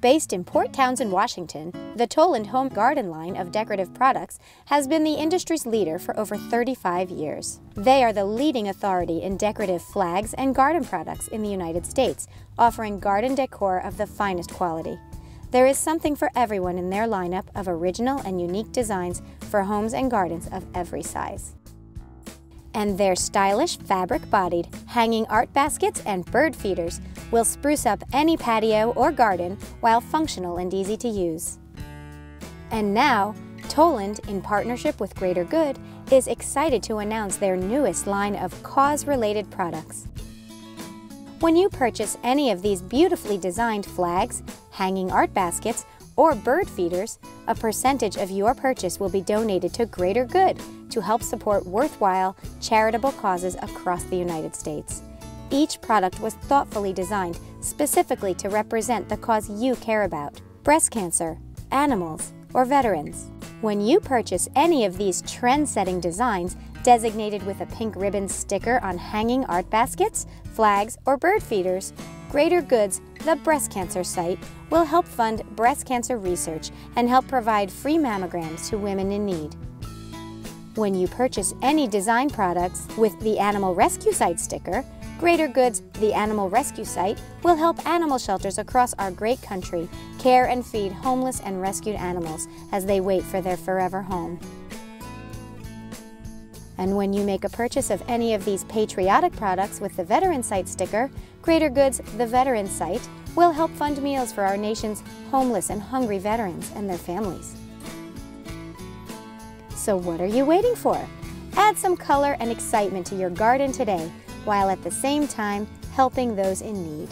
Based in Port Townsend, Washington, the Toland Home Garden line of decorative products has been the industry's leader for over 35 years. They are the leading authority in decorative flags and garden products in the United States, offering garden decor of the finest quality. There is something for everyone in their lineup of original and unique designs for homes and gardens of every size and their stylish fabric-bodied hanging art baskets and bird feeders will spruce up any patio or garden while functional and easy to use. And now, Toland, in partnership with Greater Good, is excited to announce their newest line of cause-related products. When you purchase any of these beautifully designed flags, hanging art baskets, or bird feeders, a percentage of your purchase will be donated to Greater Good to help support worthwhile, charitable causes across the United States. Each product was thoughtfully designed specifically to represent the cause you care about breast cancer, animals, or veterans. When you purchase any of these trend setting designs designated with a pink ribbon sticker on hanging art baskets, flags, or bird feeders, Greater Goods, the breast cancer site, will help fund breast cancer research and help provide free mammograms to women in need. When you purchase any design products with the Animal Rescue Site sticker, Greater Goods, the Animal Rescue Site, will help animal shelters across our great country care and feed homeless and rescued animals as they wait for their forever home. And when you make a purchase of any of these patriotic products with the Veteran Site sticker, Greater Goods, the Veteran Site, will help fund meals for our nation's homeless and hungry veterans and their families. So what are you waiting for? Add some color and excitement to your garden today, while at the same time helping those in need.